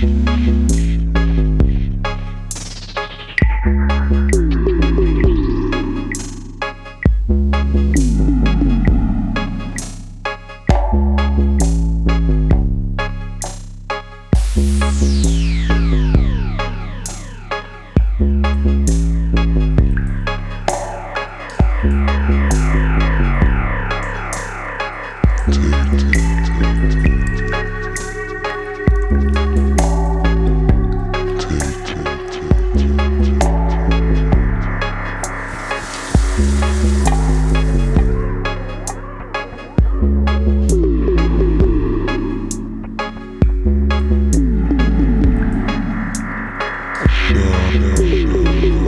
Thank you. Domination.